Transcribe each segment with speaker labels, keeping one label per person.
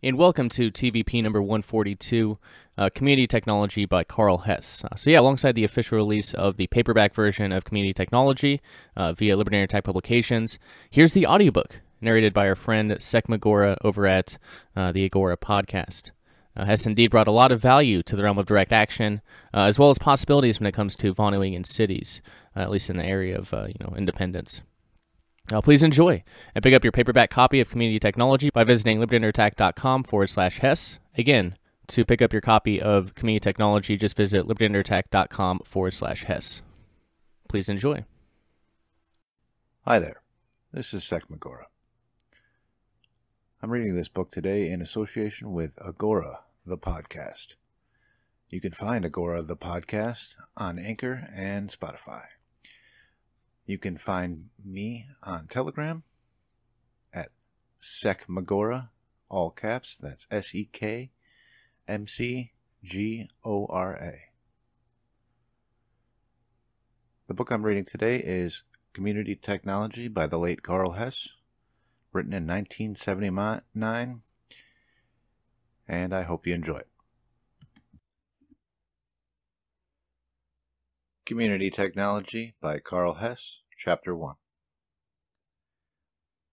Speaker 1: and welcome to TVP number 142, uh, Community Technology by Karl Hess. Uh, so, yeah, alongside the official release of the paperback version of Community Technology uh, via Liberty Tech Publications, here's the audiobook narrated by our friend Sek McGora over at uh, the Agora podcast. Uh, Hess indeed brought a lot of value to the realm of direct action, uh, as well as possibilities when it comes to vonuing in cities, at least in the area of you know independence. Uh, please enjoy and pick up your paperback copy of Community Technology by visiting libertyunderattack.com forward slash Hess. Again, to pick up your copy of Community Technology, just visit libertyunderattack.com forward slash Hess. Please enjoy.
Speaker 2: Hi there. This is Sek McGora. I'm reading this book today in association with Agora, the podcast. You can find Agora, the podcast, on Anchor and Spotify. You can find me on Telegram at SekMcGora, all caps. That's S E K M C G O R A. The book I'm reading today is Community Technology by the late Karl Hess, written in 1979, and I hope you enjoy it. Community Technology by Karl Hess, Chapter 1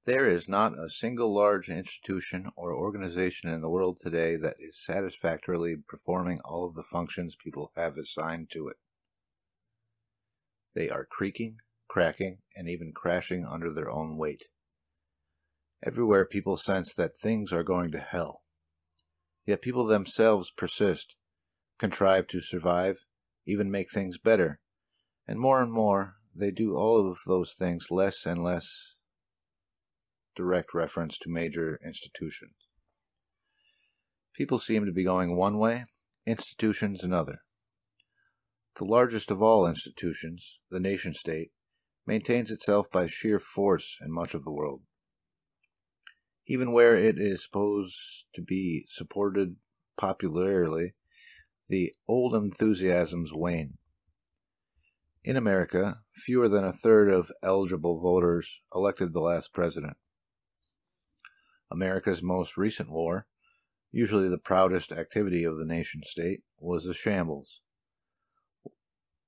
Speaker 2: There is not a single large institution or organization in the world today that is satisfactorily performing all of the functions people have assigned to it. They are creaking, cracking, and even crashing under their own weight. Everywhere people sense that things are going to hell. Yet people themselves persist, contrive to survive, even make things better, and more and more, they do all of those things less and less direct reference to major institutions. People seem to be going one way, institutions another. The largest of all institutions, the nation state, maintains itself by sheer force in much of the world. Even where it is supposed to be supported popularly, the old enthusiasms wane. In America, fewer than a third of eligible voters elected the last president. America's most recent war, usually the proudest activity of the nation state, was a shambles.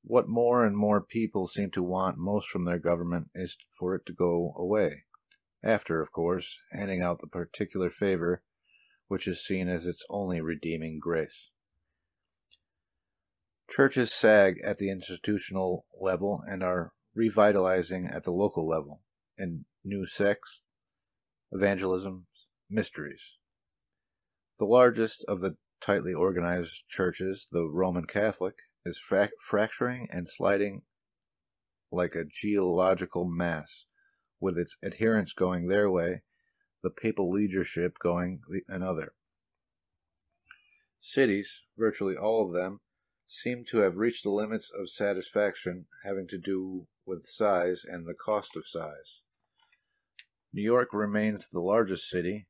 Speaker 2: What more and more people seem to want most from their government is for it to go away, after, of course, handing out the particular favor which is seen as its only redeeming grace. Churches sag at the institutional level and are revitalizing at the local level in new sects, evangelisms, mysteries. The largest of the tightly organized churches, the Roman Catholic, is fra- fracturing and sliding like a geological mass, with its adherents going their way, the papal leadership going the, another. Cities, virtually all of them, seem to have reached the limits of satisfaction having to do with size and the cost of size. New York remains the largest city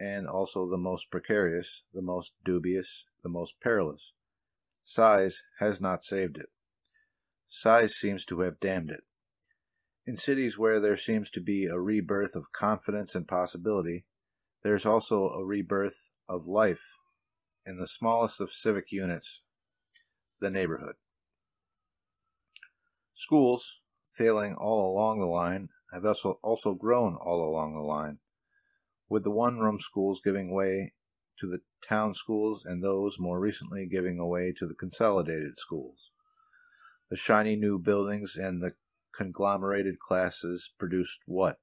Speaker 2: and also the most precarious, the most dubious, the most perilous. Size has not saved it. Size seems to have damned it. In cities where there seems to be a rebirth of confidence and possibility, there is also a rebirth of life in the smallest of civic units the neighborhood. Schools, failing all along the line, have also, grown all along the line, with the one room schools giving way to the town schools and those more recently giving way to the consolidated schools. The shiny new buildings and the conglomerated classes produced what?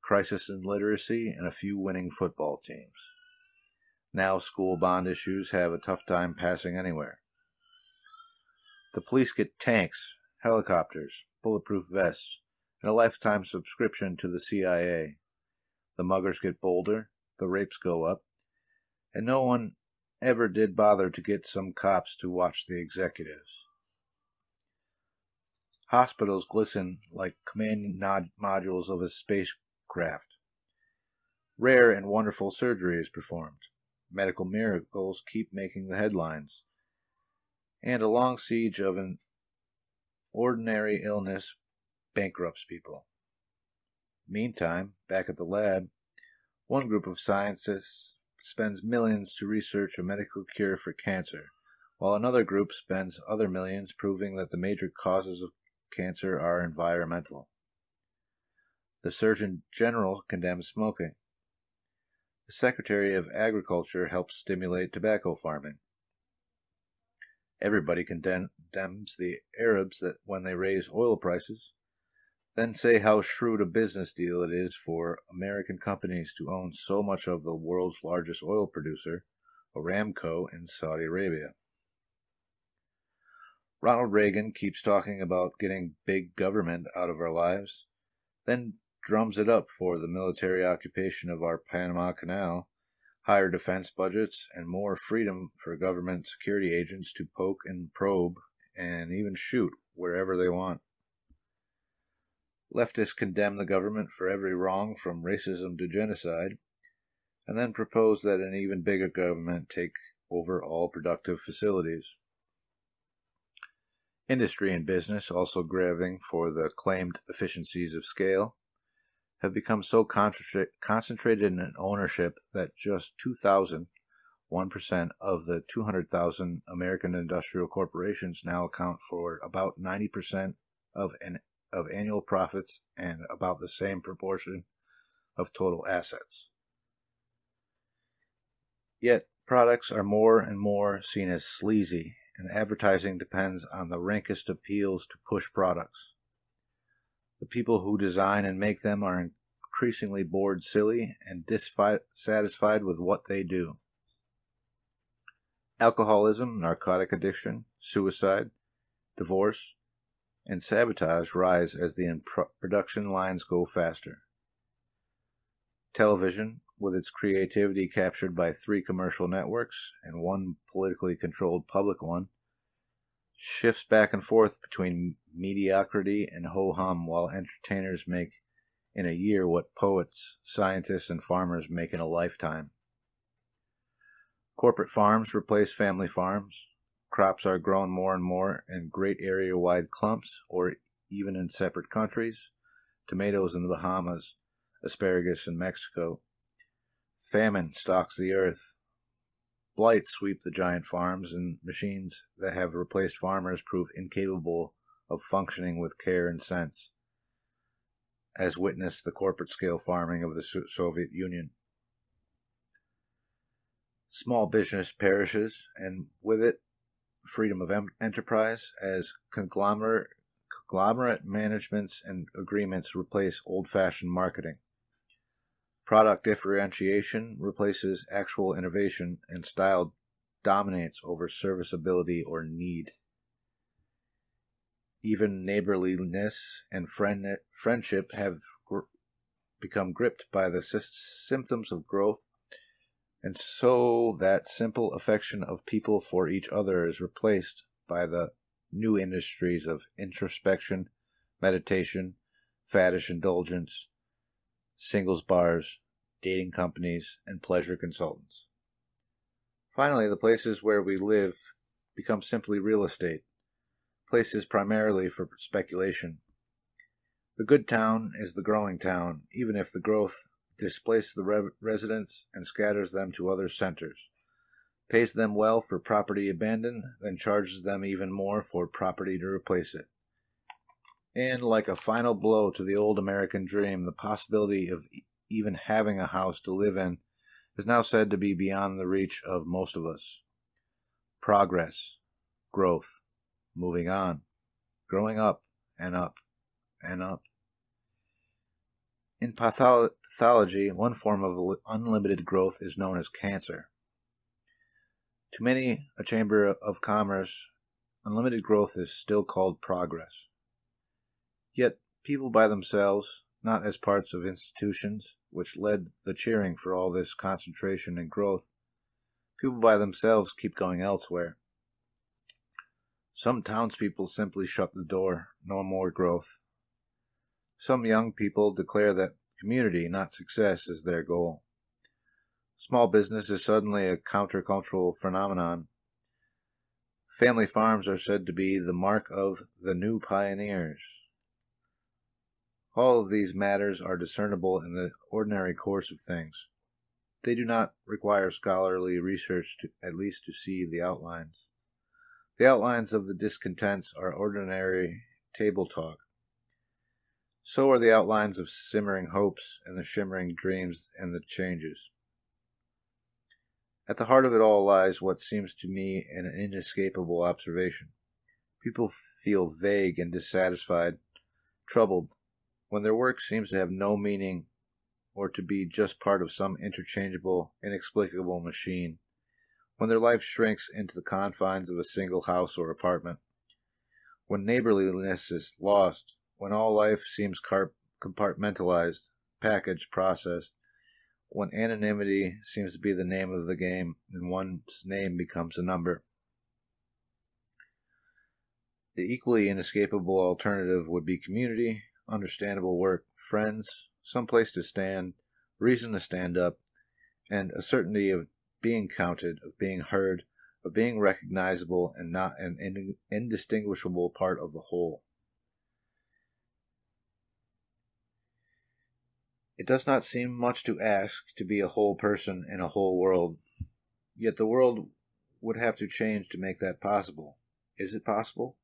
Speaker 2: Crisis in literacy and a few winning football teams. Now school bond issues have a tough time passing anywhere. The police get tanks, helicopters, bulletproof vests, and a lifetime subscription to the CIA. The muggers get bolder, the rapes go up, and no one ever did bother to get some cops to watch the executives. Hospitals glisten like command modules of a spacecraft. Rare and wonderful surgery is performed. Medical miracles keep making the headlines and a long siege of an ordinary illness bankrupts people. Meantime, back at the lab, One group of scientists spends millions to research a medical cure for cancer, while another group spends other millions proving that the major causes of cancer are environmental. The Surgeon General condemns smoking. The Secretary of Agriculture helps stimulate tobacco farming. Everybody condemns the Arabs that when they raise oil prices, then say how shrewd a business deal it is for American companies to own so much of the world's largest oil producer, Aramco, in Saudi Arabia. Ronald Reagan keeps talking about getting big government out of our lives, then drums it up for the military occupation of our Panama Canal, higher defense budgets, and more freedom for government security agents to poke and probe and even shoot wherever they want. Leftists condemn the government for every wrong from racism to genocide, and then propose that an even bigger government take over all productive facilities. Industry and business, also grabbing for the claimed efficiencies of scale, have become so concentrated in ownership that just 2,000, 1% of the 200,000 American industrial corporations now account for about 90% of, an, of annual profits and about the same proportion of total assets. Yet, products are more and more seen as sleazy, and advertising depends on the rankest appeals to push products. The people who design and make them are increasingly bored silly and dissatisfied with what they do. Alcoholism, narcotic addiction, suicide, divorce, and sabotage rise as the production lines go faster. Television, with its creativity captured by three commercial networks and one politically controlled public one, shifts back and forth between mediocrity and ho hum while entertainers make in a year what poets, scientists, and farmers make in a lifetime. Corporate farms replace family farms. Crops are grown more and more in great area wide clumps or even in separate countries. Tomatoes in the Bahamas, asparagus in Mexico. Famine stalks the earth. Blights sweep the giant farms, and machines that have replaced farmers prove incapable of functioning with care and sense as witnessed the corporate scale farming of the Soviet Union. Small business perishes, and with it, freedom of enterprise as conglomerate, conglomerate managements and agreements replace old fashioned marketing. Product differentiation replaces actual innovation, and style dominates over serviceability or need. Even neighborliness and friend, friendship have gr- become gripped by the sy- symptoms of growth, and so that simple affection of people for each other is replaced by the new industries of introspection, meditation, faddish indulgence, singles bars, dating companies, and pleasure consultants. Finally, the places where we live become simply real estate places primarily for speculation. The good town is the growing town, even if the growth displaces the re- residents and scatters them to other centers, pays them well for property abandoned, then charges them even more for property to replace it. And like a final blow to the old American dream, the possibility of even having a house to live in is now said to be beyond the reach of most of us. Progress, growth, moving on, growing up and up and up. In pathology, one form of unlimited growth is known as cancer. To many, a chamber of commerce, unlimited growth is still called progress. Yet, people by themselves, not as parts of institutions, which led the cheering for all this concentration and growth, people by themselves keep going elsewhere. Some townspeople simply shut the door, no more growth. Some young people declare that community, not success, is their goal. Small business is suddenly a countercultural phenomenon. Family farms are said to be the mark of the new pioneers. All of these matters are discernible in the ordinary course of things. they do not require scholarly research to at least to see the outlines. The outlines of the discontents are ordinary table talk. So are the outlines of simmering hopes and the shimmering dreams and the changes. At the heart of it all lies what seems to me an inescapable observation. People feel vague and dissatisfied, troubled, when their work seems to have no meaning or to be just part of some interchangeable, inexplicable machine, when their life shrinks into the confines of a single house or apartment, when neighborliness is lost, when all life seems compartmentalized, packaged, processed, when anonymity seems to be the name of the game and one's name becomes a number. The equally inescapable alternative would be community, understandable work, friends, some place to stand, reason to stand up, and a certainty of being counted, of being heard, of being recognizable and not an indistinguishable part of the whole. It does not seem much to ask to be a whole person in a whole world, yet the world would have to change to make that possible. Is it possible?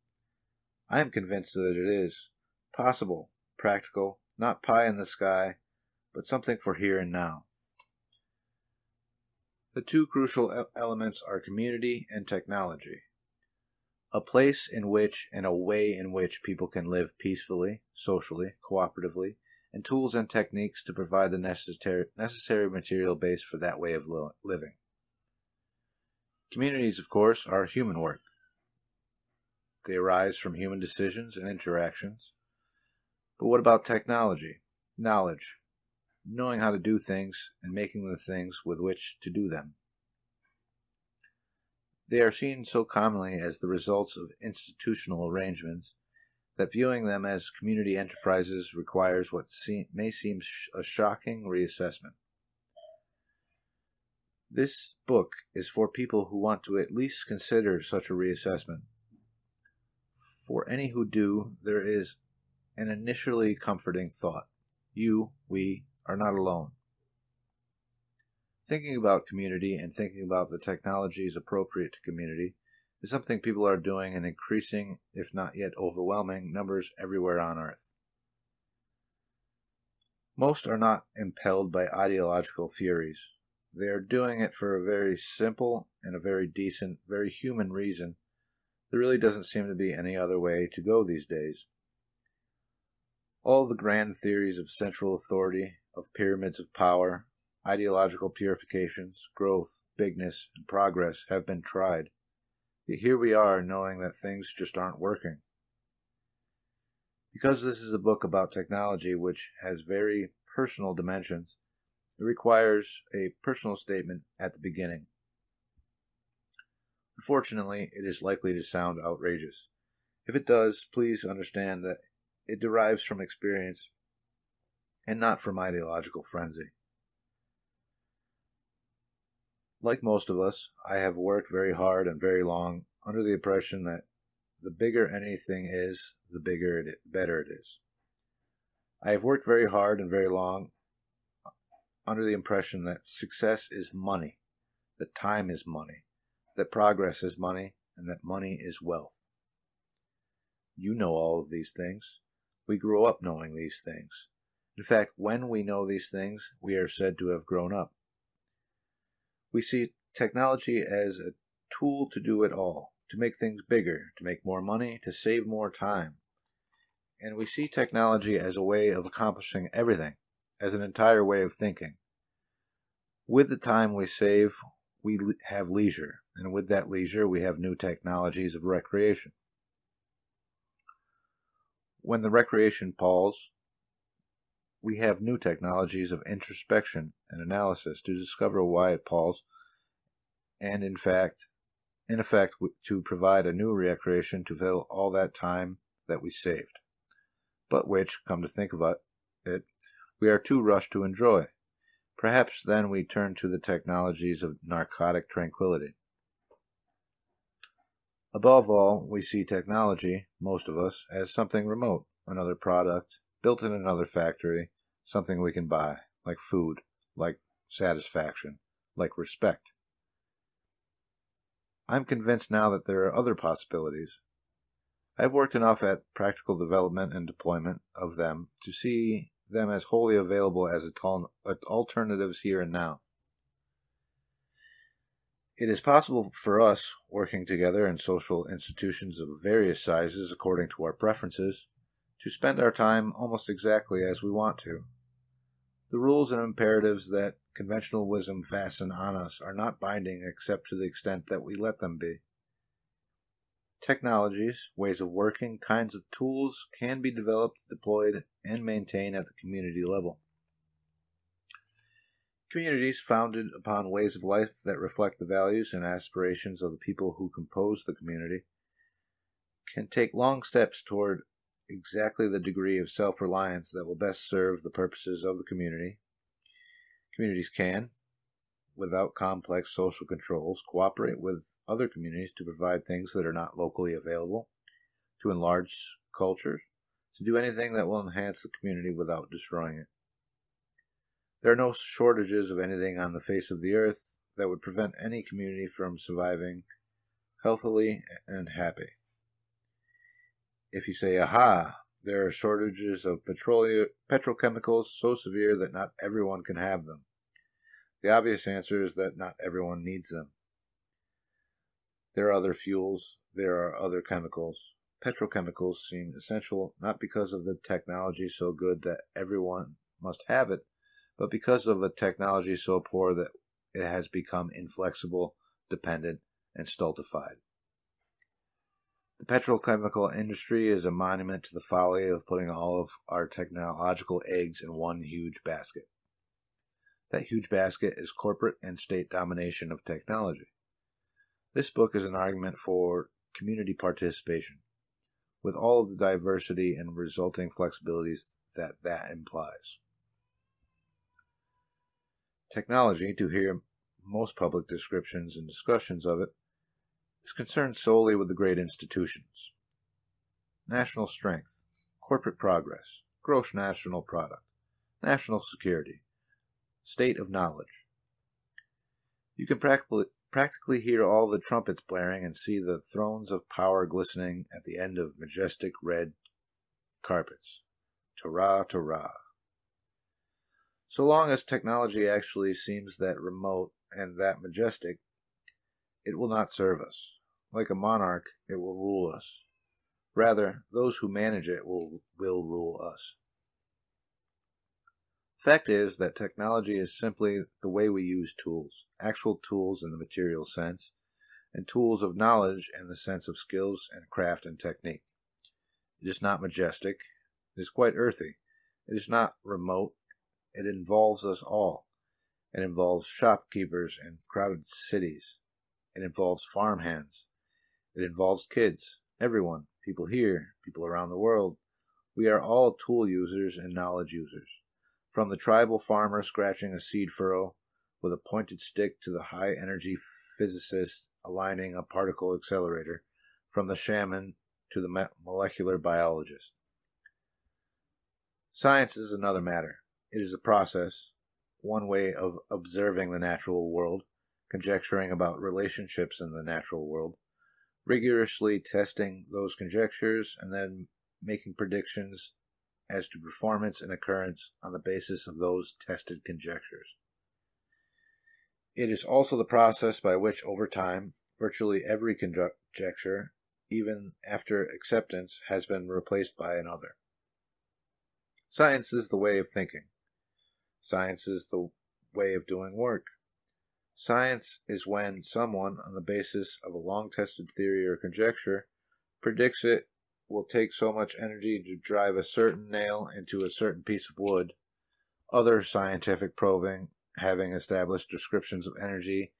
Speaker 2: I am convinced that it is. Possible, practical, not pie in the sky, but something for here and now. The two crucial elements are community and technology. A place in which and a way in which people can live peacefully, socially, cooperatively, and tools and techniques to provide the necessary, necessary material base for that way of living. Communities, of course, are human work. They arise from human decisions and interactions. But what about technology, knowledge, knowing how to do things and making the things with which to do them? They are seen so commonly as the results of institutional arrangements that viewing them as community enterprises requires what may seem a shocking reassessment. This book is for people who want to at least consider such a reassessment. For any who do, there is an initially comforting thought. You, we, are not alone. Thinking about community and thinking about the technologies appropriate to community is something people are doing in increasing, if not yet overwhelming, numbers everywhere on Earth. Most are not impelled by ideological furies. They are doing it for a very simple and a very decent, very human reason. There really doesn't seem to be any other way to go these days. All the grand theories of central authority, of pyramids of power, ideological purifications, growth, bigness, and progress have been tried. Yet here we are knowing that things just aren't working. Because this is a book about technology which has very personal dimensions, it requires a personal statement at the beginning. Unfortunately, it is likely to sound outrageous. If it does, please understand that it derives from experience and not from ideological frenzy. Like most of us, I have worked very hard and very long under the impression that the bigger anything is, the bigger it, better it is. I have worked very hard and very long under the impression that success is money, that time is money, that progress is money, and that money is wealth. You know all of these things. We grow up knowing these things. In fact, when we know these things, we are said to have grown up. We see technology as a tool to do it all, to make things bigger, to make more money, to save more time. And we see technology as a way of accomplishing everything, as an entire way of thinking. With the time we save, we have leisure, and with that leisure, we have new technologies of recreation. When the recreation palls, we have new technologies of introspection and analysis to discover why it palls, and in fact, in effect, to provide a new recreation to fill all that time that we saved, but which, come to think of it, we are too rushed to enjoy. Perhaps then we turn to the technologies of narcotic tranquility. Above all, we see technology, most of us, as something remote, another product, built in another factory, something we can buy, like food, like satisfaction, like respect. I'm convinced now that there are other possibilities. I've worked enough at practical development and deployment of them to see them as wholly available as alternatives here and now. It is possible for us, working together in social institutions of various sizes according to our preferences, to spend our time almost exactly as we want to. The rules and imperatives that conventional wisdom fasten on us are not binding except to the extent that we let them be. Technologies, ways of working, kinds of tools can be developed, deployed, and maintained at the community level. Communities founded upon ways of life that reflect the values and aspirations of the people who compose the community can take long steps toward exactly the degree of self reliance that will best serve the purposes of the community. Communities can, without complex social controls, cooperate with other communities to provide things that are not locally available, to enlarge cultures, to do anything that will enhance the community without destroying it. There are no shortages of anything on the face of the earth that would prevent any community from surviving healthily and happy. If you say, aha, there are shortages of petroleum, petrochemicals so severe that not everyone can have them. The obvious answer is that not everyone needs them. There are other fuels, there are other chemicals. Petrochemicals seem essential not because of the technology so good that everyone must have it, but because of a technology so poor that it has become inflexible, dependent, and stultified. The petrochemical industry is a monument to the folly of putting all of our technological eggs in one huge basket. That huge basket is corporate and state domination of technology. This book is an argument for community participation, with all of the diversity and resulting flexibilities that that implies. Technology, to hear most public descriptions and discussions of it, is concerned solely with the great institutions. National strength, corporate progress, gross national product, national security, state of knowledge. You can practically, hear all the trumpets blaring and see the thrones of power glistening at the end of majestic red carpets. Torah, Torah. So long as technology actually seems that remote and that majestic, it will not serve us. Like a monarch, it will rule us. Rather, those who manage it will, will rule us. Fact is that technology is simply the way we use tools, actual tools in the material sense, and tools of knowledge in the sense of skills and craft and technique. It is not majestic, it is quite earthy. It is not remote, it involves us all. It involves shopkeepers in crowded cities. It involves farmhands. It involves kids, everyone, people here, people around the world. We are all tool users and knowledge users. From the tribal farmer scratching a seed furrow with a pointed stick to the high energy physicist aligning a particle accelerator, from the shaman to the molecular biologist. Science is another matter. It is a process, one way of observing the natural world, conjecturing about relationships in the natural world, rigorously testing those conjectures, and then making predictions as to performance and occurrence on the basis of those tested conjectures. It is also the process by which, over time, virtually every conjecture, even after acceptance, has been replaced by another. Science is the way of thinking. Science is the way of doing work. Science is when someone, on the basis of a long tested theory or conjecture, predicts it will take so much energy to drive a certain nail into a certain piece of wood, other scientific probing having established descriptions of energy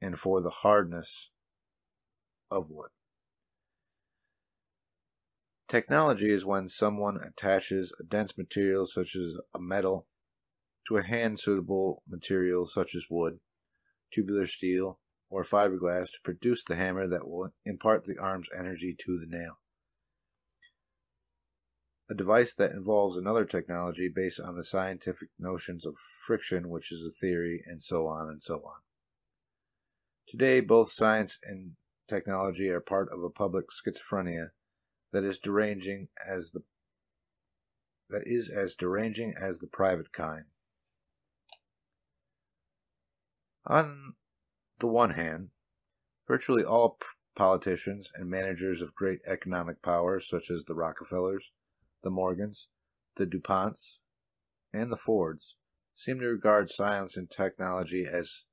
Speaker 2: and for the hardness of wood. Technology is when someone attaches a dense material such as a metal to a hand suitable material such as wood tubular steel, or fiberglass to produce the hammer that will impart the arm's energy to the nail. a device that involves another technology based on the scientific notions of friction, which is a theory, and so on and so on. Today, both science and technology are part of a public schizophrenia that is deranging as the that is as deranging as the private kind. On the one hand, virtually all politicians and managers of great economic power, such as the Rockefellers, the Morgans, the DuPonts, and the Fords, seem to regard science and technology as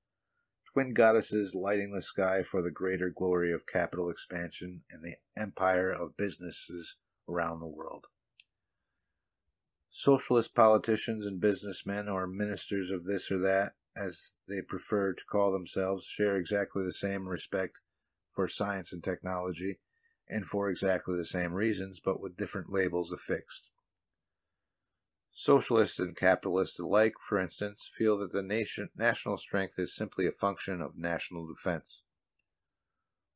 Speaker 2: twin goddesses lighting the sky for the greater glory of capital expansion and the empire of businesses around the world. Socialist politicians and businessmen, or ministers of this or that, as they prefer to call themselves, share exactly the same respect for science and technology, and for exactly the same reasons, but with different labels affixed. Socialists and capitalists alike, for instance, feel that the nation, national strength is simply a function of national defense,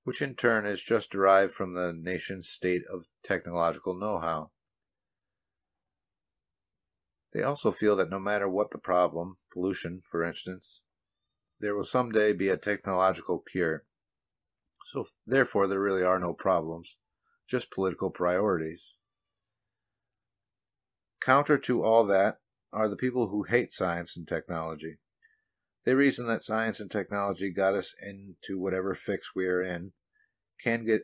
Speaker 2: which in turn is just derived from the nation's state of technological know how. They also feel that no matter what the problem, pollution, for instance, there will someday be a technological cure. So, therefore, there really are no problems, just political priorities. Counter to all that are the people who hate science and technology. They reason that science and technology got us into whatever fix we are in, can get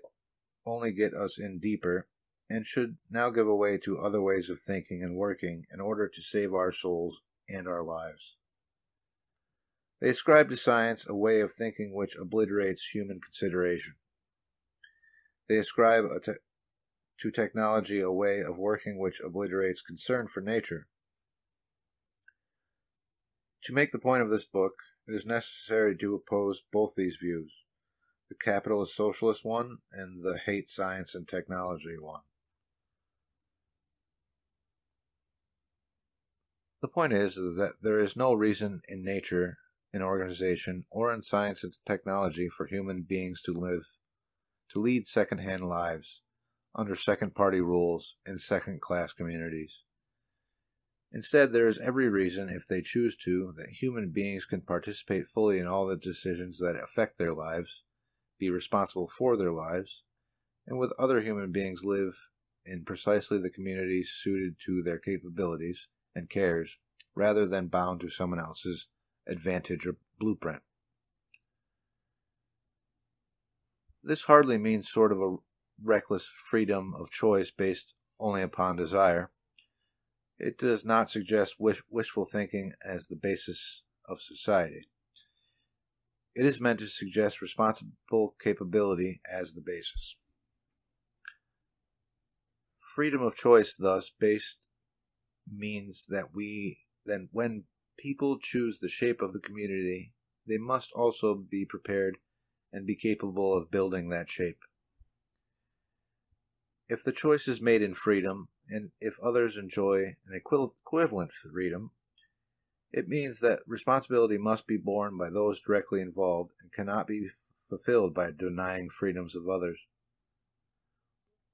Speaker 2: only get us in deeper, and should now give way to other ways of thinking and working in order to save our souls and our lives. They ascribe to science a way of thinking which obliterates human consideration. They ascribe te- to technology a way of working which obliterates concern for nature. To make the point of this book, it is necessary to oppose both these views the capitalist socialist one and the hate science and technology one. The point is that there is no reason in nature, in organization, or in science and technology for human beings to live, to lead second hand lives under second party rules in second class communities. Instead, there is every reason, if they choose to, that human beings can participate fully in all the decisions that affect their lives, be responsible for their lives, and with other human beings live in precisely the communities suited to their capabilities and cares, rather than bound to someone else's advantage or blueprint. This hardly means sort of a reckless freedom of choice based only upon desire. It does not suggest wish, wishful thinking as the basis of society. It is meant to suggest responsible capability as the basis. Freedom of choice, thus, based means that we then when people choose the shape of the community, they must also be prepared and be capable of building that shape. If the choice is made in freedom, and if others enjoy an equivalent freedom, it means that responsibility must be borne by those directly involved and cannot be fulfilled by denying freedoms of others.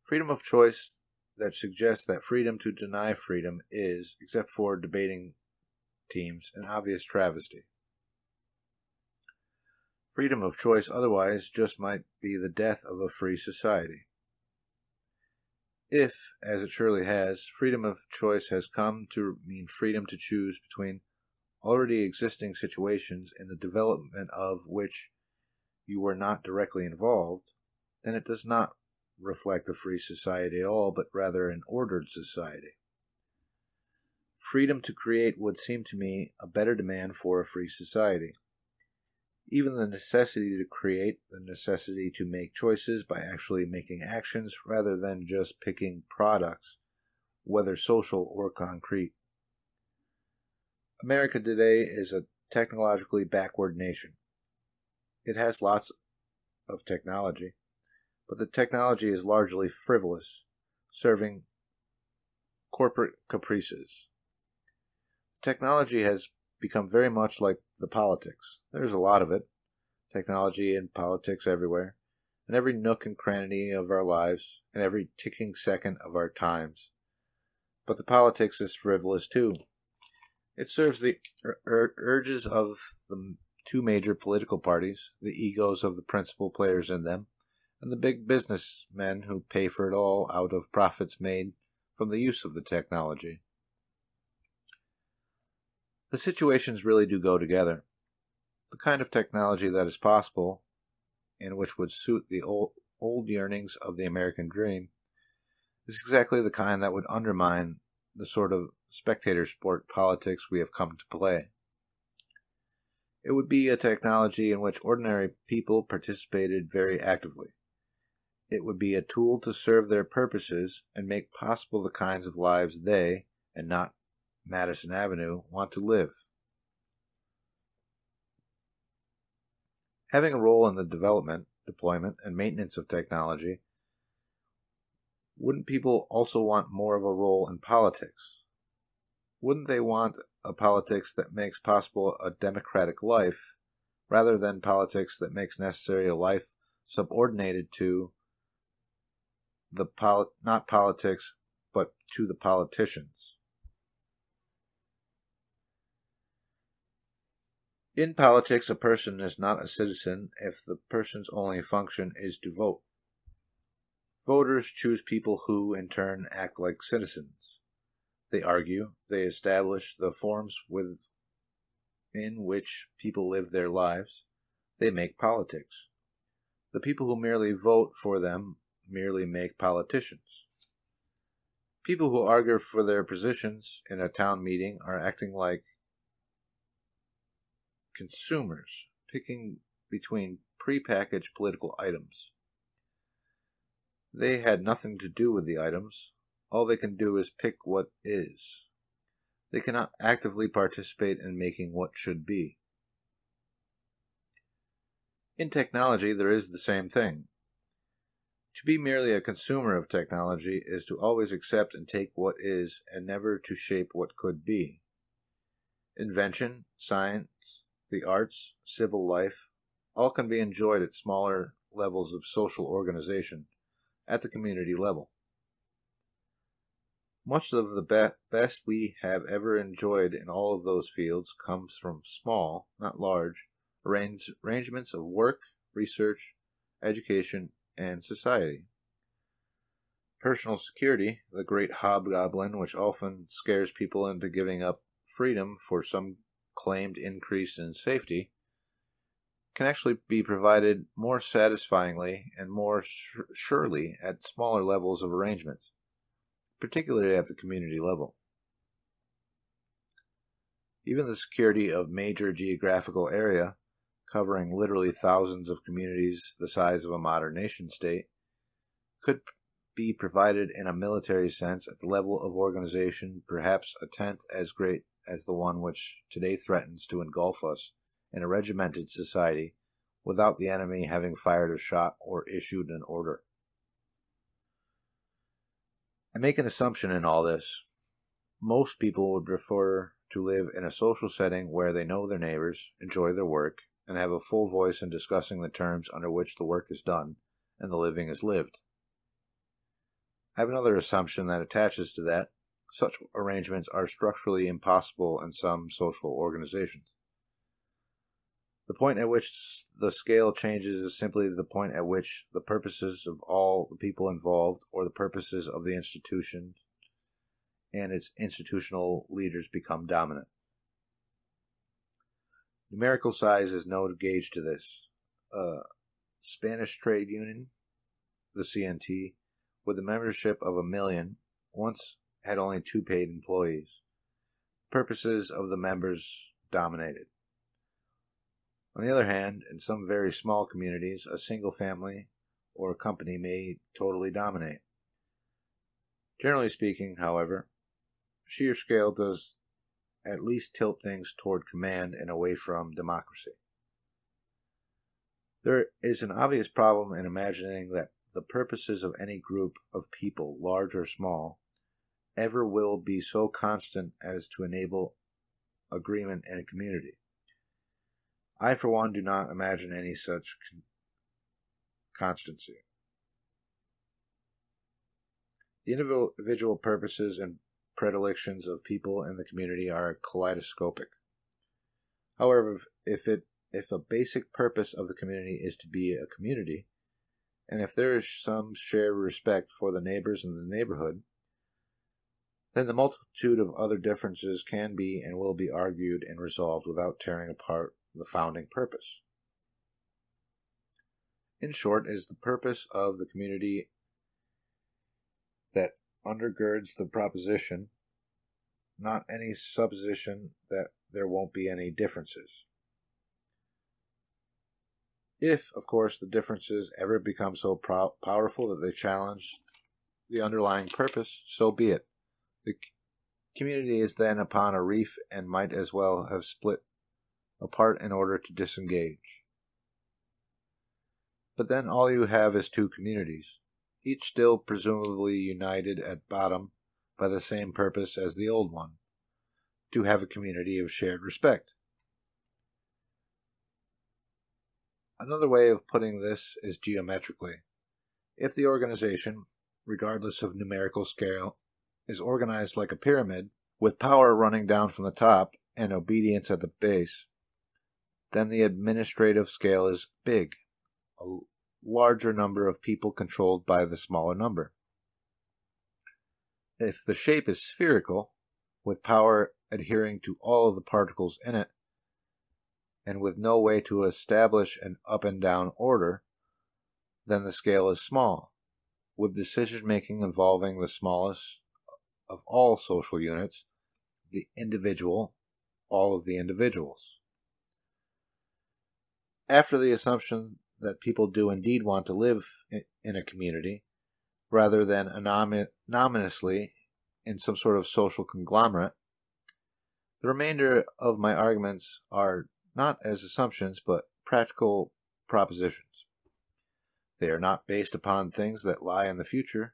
Speaker 2: Freedom of choice that suggests that freedom to deny freedom is, except for debating teams, an obvious travesty. Freedom of choice otherwise just might be the death of a free society. If, as it surely has, freedom of choice has come to mean freedom to choose between already existing situations in the development of which you were not directly involved, then it does not reflect a free society at all, but rather an ordered society. Freedom to create would seem to me a better demand for a free society. Even the necessity to create, the necessity to make choices by actually making actions rather than just picking products, whether social or concrete. America today is a technologically backward nation. It has lots of technology, but the technology is largely frivolous, serving corporate caprices. Technology has become very much like the politics. There's a lot of it, technology and politics everywhere, in every nook and cranny of our lives, and every ticking second of our times. But the politics is frivolous too. It serves the ur- urges of the two major political parties, the egos of the principal players in them, and the big businessmen who pay for it all out of profits made from the use of the technology. The situations really do go together. The kind of technology that is possible, and which would suit the old, old yearnings of the American dream, is exactly the kind that would undermine the sort of spectator sport politics we have come to play. It would be a technology in which ordinary people participated very actively. It would be a tool to serve their purposes and make possible the kinds of lives they, and not Madison Avenue, want to live. Having a role in the development, deployment, and maintenance of technology, wouldn't people also want more of a role in politics? Wouldn't they want a politics that makes possible a democratic life rather than politics that makes necessary a life subordinated to the poli- not politics but to the politicians? In politics, a person is not a citizen if the person's only function is to vote. Voters choose people who, in turn, act like citizens. They argue, they establish the forms with, in which people live their lives, they make politics. The people who merely vote for them merely make politicians. People who argue for their positions in a town meeting are acting like consumers picking between prepackaged political items. They had nothing to do with the items. All they can do is pick what is. They cannot actively participate in making what should be. In technology, there is the same thing. To be merely a consumer of technology is to always accept and take what is and never to shape what could be. Invention, science, the arts, civil life, all can be enjoyed at smaller levels of social organization, at the community level. Much of the be- best we have ever enjoyed in all of those fields comes from small, not large, arrange- arrangements of work, research, education, and society. Personal security, the great hobgoblin which often scares people into giving up freedom for some claimed increase in safety can actually be provided more satisfyingly and more surely at smaller levels of arrangement, particularly at the community level. Even the security of major geographical area, covering literally thousands of communities the size of a modern nation state, could be provided in a military sense at the level of organization perhaps a tenth as great as the one which today threatens to engulf us in a regimented society without the enemy having fired a shot or issued an order. I make an assumption in all this. Most people would prefer to live in a social setting where they know their neighbors, enjoy their work, and have a full voice in discussing the terms under which the work is done and the living is lived. I have another assumption that attaches to that. Such arrangements are structurally impossible in some social organizations. The point at which the scale changes is simply the point at which the purposes of all the people involved or the purposes of the institution and its institutional leaders become dominant. Numerical size is no gauge to this. Uh, Spanish trade union, the CNT, with a membership of a million, once had only two paid employees. Purposes of the members dominated. On the other hand, in some very small communities, a single family or a company may totally dominate. Generally speaking, however, sheer scale does at least tilt things toward command and away from democracy. There is an obvious problem in imagining that the purposes of any group of people, large or small, ever will be so constant as to enable agreement in a community. I, for one, do not imagine any such con- constancy. The individual purposes and predilections of people in the community are kaleidoscopic. However, if it if a basic purpose of the community is to be a community, and if there is some shared respect for the neighbors in the neighborhood, then the multitude of other differences can be and will be argued and resolved without tearing apart the founding purpose. In short, is the purpose of the community undergirds the proposition, not any supposition that there won't be any differences. If, of course, the differences ever become so powerful that they challenge the underlying purpose, so be it. The community is then upon a reef and might as well have split apart in order to disengage. But then all you have is two communities, each still presumably united at bottom by the same purpose as the old one to have a community of shared respect. Another way of putting this is geometrically. If the organization, regardless of numerical scale, is organized like a pyramid, with power running down from the top and obedience at the base, then the administrative scale is big, larger number of people controlled by the smaller number. If the shape is spherical, with power adhering to all of the particles in it, and with no way to establish an up and down order, then the scale is small, with decision making involving the smallest of all social units, the individual, all of the individuals. After the assumption that people do indeed want to live in a community, rather than anonymously in some sort of social conglomerate, the remainder of my arguments are not as assumptions, but practical propositions. They are not based upon things that lie in the future,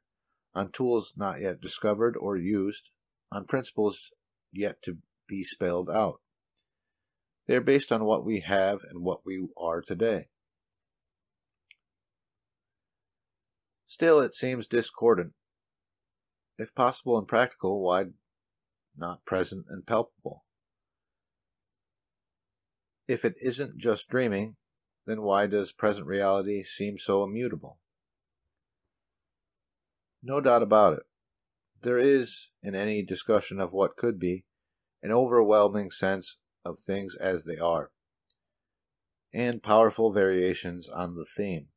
Speaker 2: on tools not yet discovered or used, on principles yet to be spelled out. They are based on what we have and what we are today. Still, it seems discordant. If possible and practical, why not present and palpable? If it isn't just dreaming, then why does present reality seem so immutable? No doubt about it. There is, in any discussion of what could be, an overwhelming sense of things as they are, and powerful variations on the theme.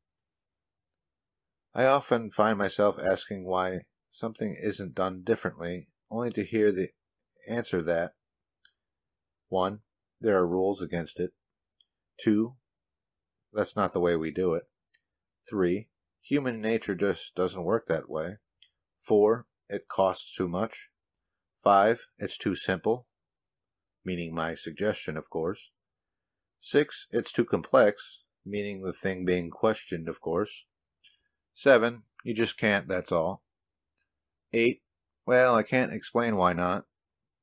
Speaker 2: I often find myself asking why something isn't done differently, only to hear the answer that 1. There are rules against it. Two, that's not the way we do it. Three, human nature just doesn't work that way. Four, it costs too much. Five, it's too simple, meaning my suggestion, of course. Six, it's too complex, meaning the thing being questioned, of course. Seven, you just can't, that's all. Eight, well, I can't explain why not,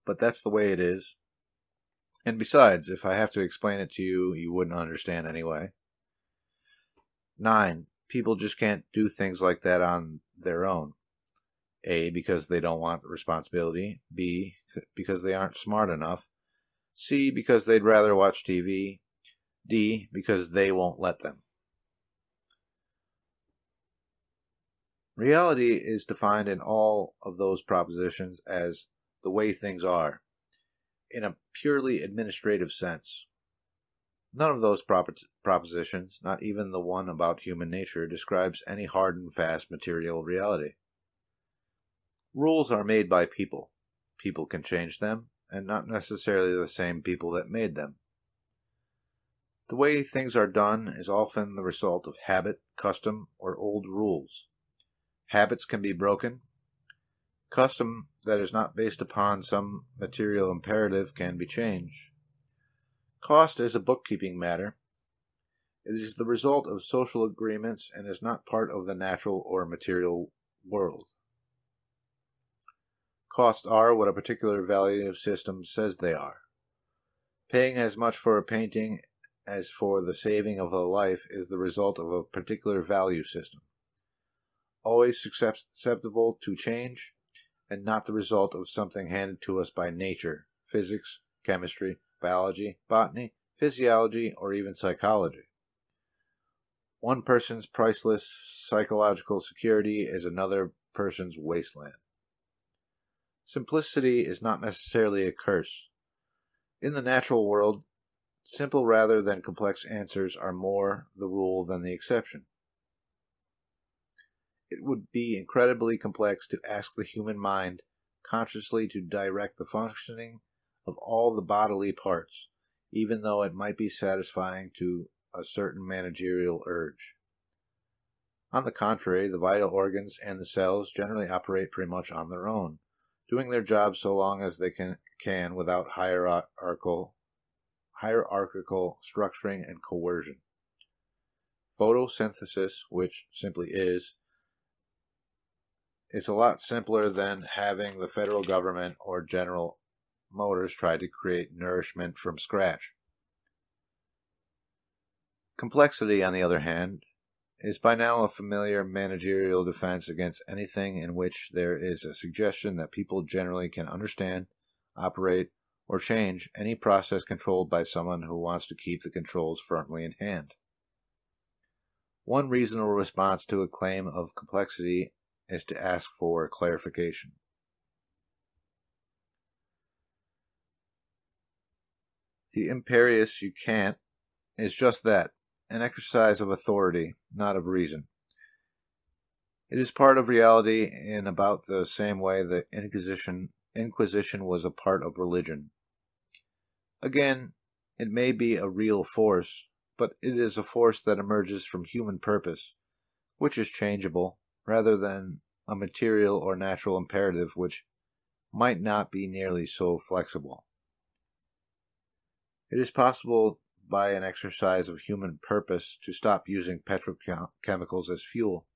Speaker 2: but that's the way it is. And besides, if I have to explain it to you, you wouldn't understand anyway. Nine, people just can't do things like that on their own. A, because they don't want responsibility. B, because they aren't smart enough. C, because they'd rather watch TV. D, because they won't let them. Reality is defined in all of those propositions as the way things are in a purely administrative sense. None of those prop- propositions, not even the one about human nature, describes any hard and fast material reality. Rules are made by people. People can change them, and not necessarily the same people that made them. The way things are done is often the result of habit, custom, or old rules. Habits can be broken, Custom that is not based upon some material imperative can be changed. Cost is a bookkeeping matter. It is the result of social agreements and is not part of the natural or material world. Costs are what a particular value system says they are. Paying as much for a painting as for the saving of a life is the result of a particular value system. Always susceptible to change, and not the result of something handed to us by nature, physics, chemistry, biology, botany, physiology, or even psychology. One person's priceless psychological security is another person's wasteland. Simplicity is not necessarily a curse. In the natural world, simple rather than complex answers are more the rule than the exception. It would be incredibly complex to ask the human mind consciously to direct the functioning of all the bodily parts, even though it might be satisfying to a certain managerial urge. On the contrary, the vital organs and the cells generally operate pretty much on their own, doing their job so long as they can, can without hierarchical, hierarchical structuring and coercion. Photosynthesis, which simply is, is a lot simpler than having the federal government or General Motors try to create nourishment from scratch. Complexity, on the other hand, is by now a familiar managerial defense against anything in which there is a suggestion that people generally can understand, operate, or change any process controlled by someone who wants to keep the controls firmly in hand. One reasonable response to a claim of complexity is to ask for clarification. The imperious you can't is just that an exercise of authority, not of reason. It is part of reality in about the same way the Inquisition, Inquisition was a part of religion. Again, it may be a real force, but it is a force that emerges from human purpose, which is changeable, rather than a material or natural imperative which might not be nearly so flexible. It is possible by an exercise of human purpose to stop using petrochemicals as fuel.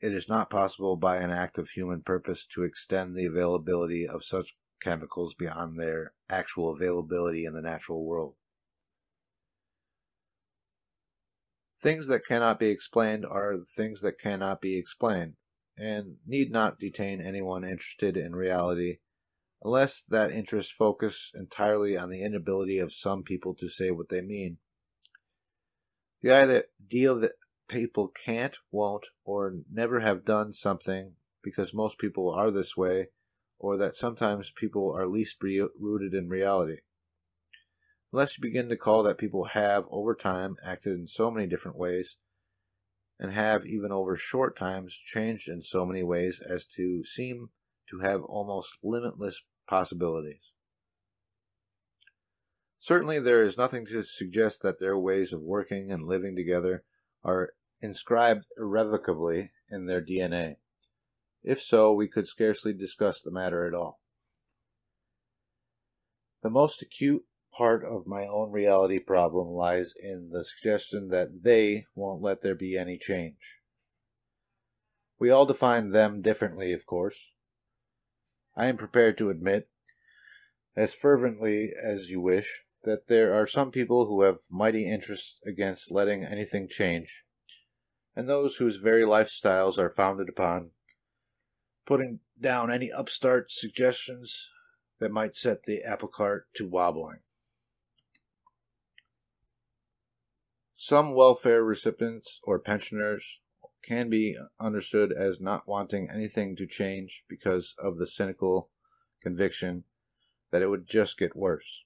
Speaker 2: It is not possible by an act of human purpose to extend the availability of such chemicals beyond their actual availability in the natural world. Things that cannot be explained are things that cannot be explained, and need not detain anyone interested in reality unless that interest focus entirely on the inability of some people to say what they mean. The idea that people can't, won't, or never have done something because most people are this way, or that sometimes people are least rooted in reality. Unless you begin to call that people have, over time, acted in so many different ways, and have, even over short times, changed in so many ways as to seem to have almost limitless possibilities. Certainly, there is nothing to suggest that their ways of working and living together are inscribed irrevocably in their DNA. If so, we could scarcely discuss the matter at all. The most acute part of my own reality problem lies in the suggestion that they won't let there be any change. We all define them differently, of course. I am prepared to admit, as fervently as you wish, that there are some people who have mighty interest against letting anything change, and those whose very lifestyles are founded upon putting down any upstart suggestions that might set the apple cart to wobbling. Some welfare recipients or pensioners can be understood as not wanting anything to change because of the cynical conviction that it would just get worse.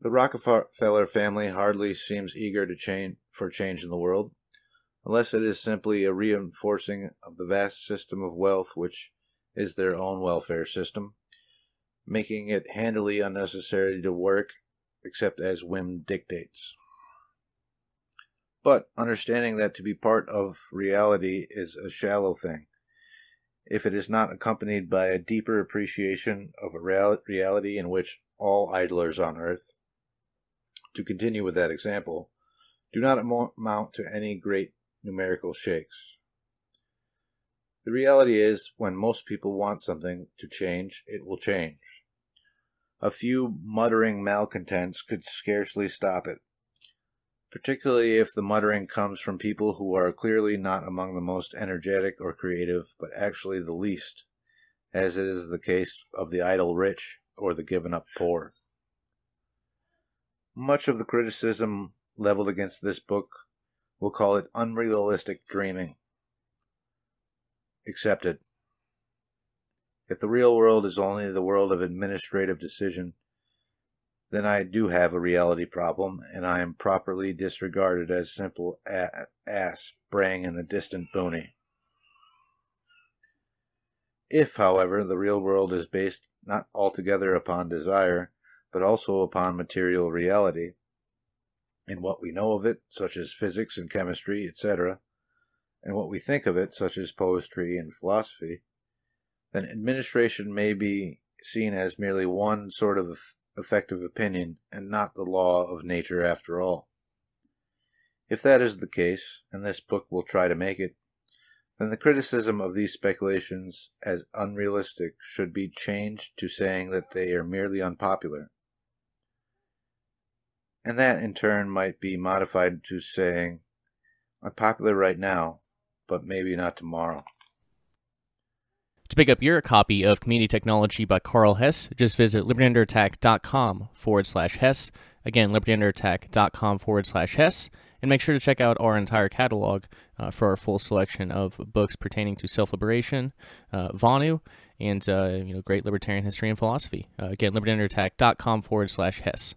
Speaker 2: The Rockefeller family hardly seems eager to change for change in the world, unless it is simply a reinforcing of the vast system of wealth which is their own welfare system, making it handily unnecessary to work except as whim dictates. But understanding that to be part of reality is a shallow thing, if it is not accompanied by a deeper appreciation of a reality in which all idlers on earth, to continue with that example, do not amount to any great numerical shakes. The reality is, when most people want something to change, it will change. A few muttering malcontents could scarcely stop it. Particularly if the muttering comes from people who are clearly not among the most energetic or creative, but actually the least, as it is the case of the idle rich or the given up poor. Much of the criticism leveled against this book will call it unrealistic dreaming. Accepted. If the real world is only the world of administrative decision, then I do have a reality problem, and I am properly disregarded as simple ass braying in the distant boony. If, however, the real world is based not altogether upon desire, but also upon material reality, and what we know of it, such as physics and chemistry, etc., and what we think of it, such as poetry and philosophy, then administration may be seen as merely one sort of effective opinion and not the law of nature after all. If that is the case, and this book will try to make it, then the criticism of these speculations as unrealistic should be changed to saying that they are merely unpopular. And that in turn might be modified to saying, unpopular right now, but maybe not tomorrow.
Speaker 1: To pick up your copy of Community Technology by Karl Hess, just visit libertyunderattack.com forward slash Hess. Again, libertyunderattack.com forward slash Hess. And make sure to check out our entire catalog uh, for our full selection of books pertaining to self liberation, uh, Vonu, and uh, you know great libertarian history and philosophy. Uh, again, libertyunderattack.com forward slash Hess.